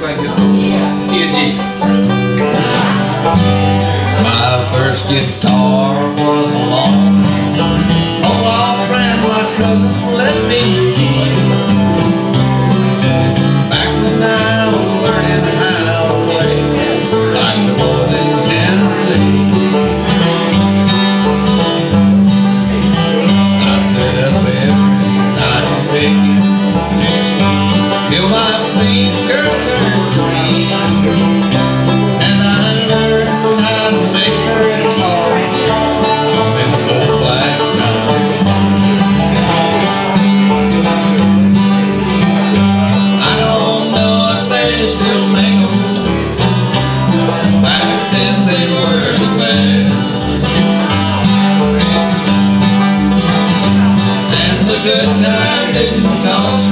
My first guitar was a long. A long friend, my cousin, let me keep. Back when I was learning how to play, like the boys in Tennessee. I sit up every night and pick, Feel my good time didn't cost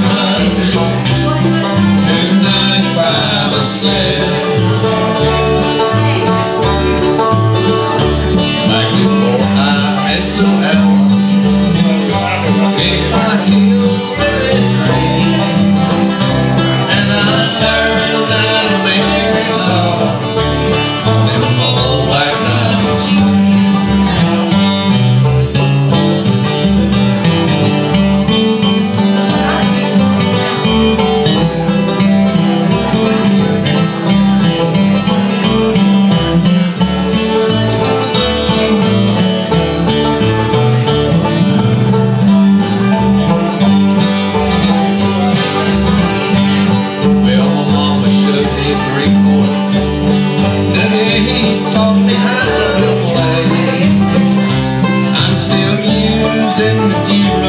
you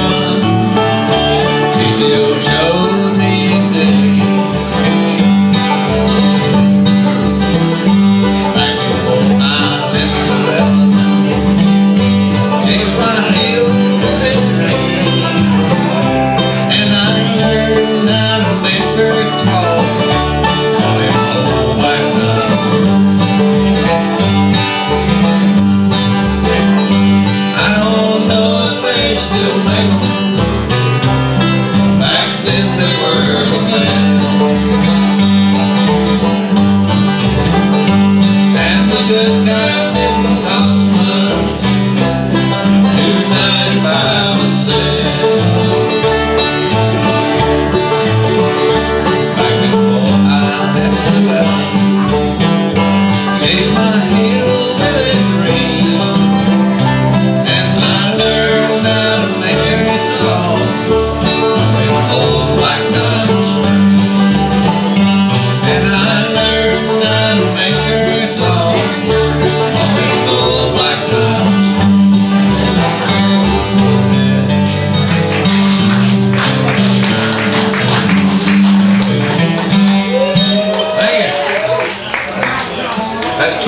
still make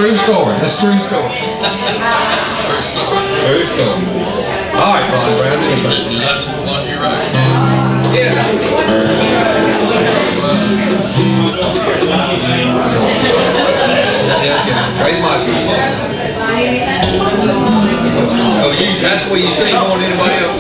true story. That's true story. true story. All right, Bonnie Brown. Yeah. Trade my. Oh, you, that's what you say more than anybody else.